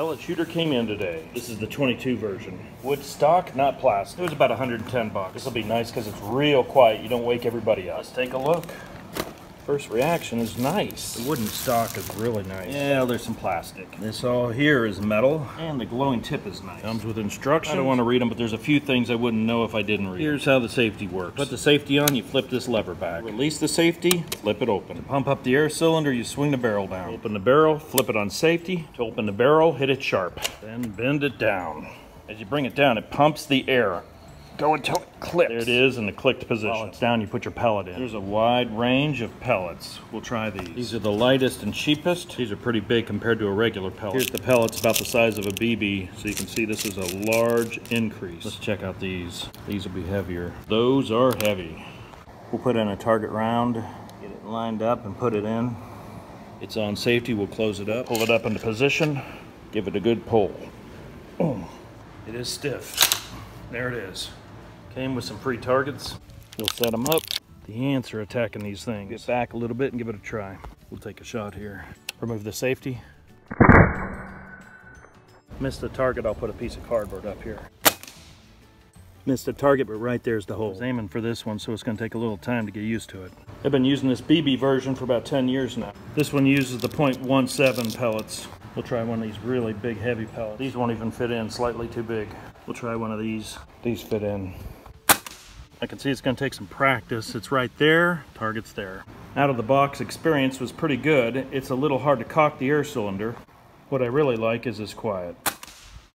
Pellet shooter came in today. This is the 22 version. Wood stock, not plastic. It was about 110 bucks. This will be nice because it's real quiet. You don't wake everybody up. Let's take a look. First reaction is nice. The wooden stock is really nice. Yeah, there's some plastic. This all here is metal, and the glowing tip is nice. Comes with instructions. I don't want to read them, but there's a few things I wouldn't know if I didn't read. Here's how the safety works. Put the safety on, you flip this lever back. Release the safety, flip it open. To pump up the air cylinder, you swing the barrel down. Open the barrel, flip it on safety. To open the barrel, hit it sharp. Then bend it down. As you bring it down, it pumps the air Go until it clips. There it is in the clicked position. While it's down, you put your pellet in. There's a wide range of pellets. We'll try these. These are the lightest and cheapest. These are pretty big compared to a regular pellet. Here's the pellets about the size of a BB, so you can see this is a large increase. Let's check out these. These will be heavier. Those are heavy. We'll put in a target round, get it lined up and put it in. It's on safety, we'll close it up, pull it up into position, give it a good pull. Boom. It is stiff. There it is. Came with some free targets. You'll set them up. The ants are attacking these things. Get back a little bit and give it a try. We'll take a shot here. Remove the safety. Missed the target, I'll put a piece of cardboard up here. Missed the target, but right there's the hole. I was aiming for this one, so it's gonna take a little time to get used to it. I've been using this BB version for about 10 years now. This one uses the .17 pellets. We'll try one of these really big, heavy pellets. These won't even fit in, slightly too big. We'll try one of these. These fit in. I can see it's going to take some practice. It's right there, target's there. Out of the box experience was pretty good. It's a little hard to cock the air cylinder. What I really like is it's quiet.